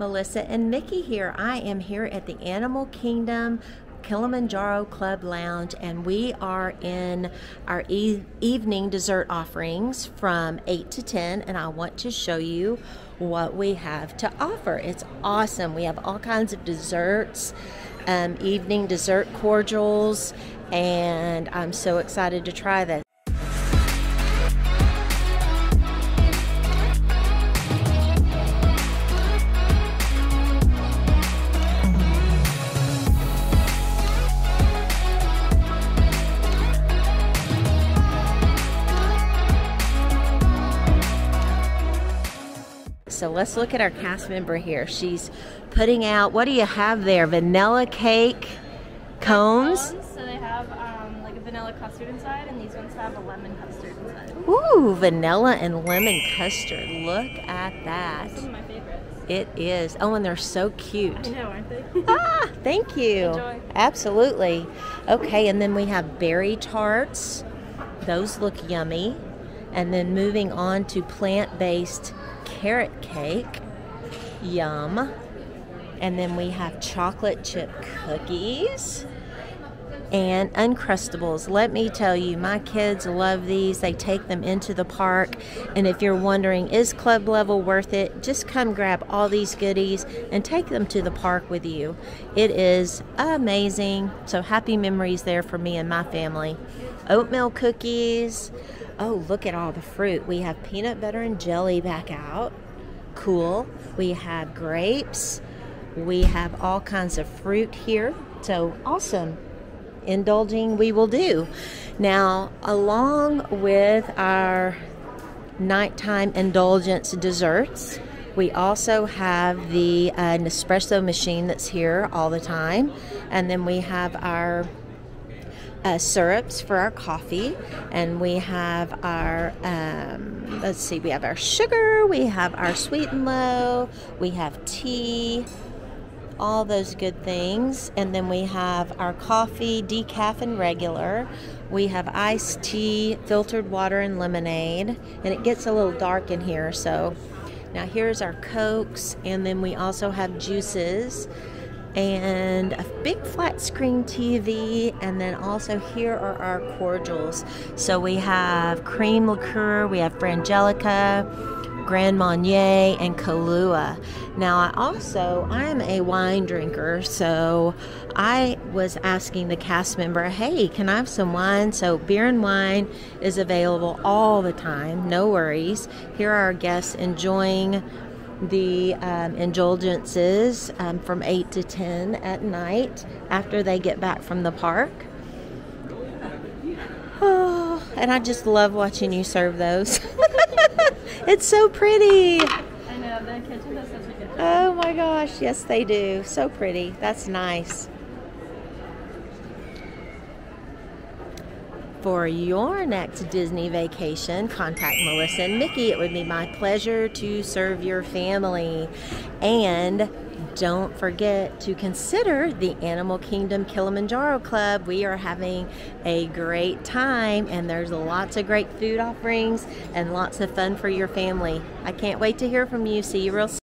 Melissa and Mickey here. I am here at the Animal Kingdom Kilimanjaro Club Lounge, and we are in our e- evening dessert offerings from 8 to 10. And I want to show you what we have to offer. It's awesome. We have all kinds of desserts, um, evening dessert cordials, and I'm so excited to try this. So let's look at our cast member here. She's putting out, what do you have there? Vanilla cake cones? cones. So they have um, like a vanilla custard inside, and these ones have a lemon custard inside. Ooh, vanilla and lemon custard. Look at that. Some of my favorites. It is. Oh, and they're so cute. I know, aren't they? Ah, thank you. Enjoy. Absolutely. Okay, and then we have berry tarts. Those look yummy. And then moving on to plant based carrot cake. Yum. And then we have chocolate chip cookies and Uncrustables. Let me tell you, my kids love these. They take them into the park. And if you're wondering, is club level worth it? Just come grab all these goodies and take them to the park with you. It is amazing. So happy memories there for me and my family. Oatmeal cookies. Oh, look at all the fruit. We have peanut butter and jelly back out. Cool. We have grapes. We have all kinds of fruit here. So awesome indulging we will do. Now, along with our nighttime indulgence desserts, we also have the uh, Nespresso machine that's here all the time, and then we have our uh, syrups for our coffee, and we have our um, let's see, we have our sugar, we have our sweet and low, we have tea, all those good things. And then we have our coffee, decaf and regular. We have iced tea, filtered water, and lemonade. And it gets a little dark in here, so now here's our cokes, and then we also have juices and a big flat screen TV, and then also here are our cordials. So we have cream liqueur, we have Frangelica, Grand Marnier, and Kahlua. Now, I also I'm a wine drinker, so I was asking the cast member, "Hey, can I have some wine?" So beer and wine is available all the time. No worries. Here are our guests enjoying the um, indulgences um, from 8 to 10 at night after they get back from the park. Oh, and I just love watching you serve those. it's so pretty. I know, the kitchen does such a good job. Oh my gosh, yes, they do. So pretty. That's nice. For your next Disney vacation, contact Melissa and Mickey. It would be my pleasure to serve your family. And don't forget to consider the Animal Kingdom Kilimanjaro Club. We are having a great time, and there's lots of great food offerings and lots of fun for your family. I can't wait to hear from you. See you real soon.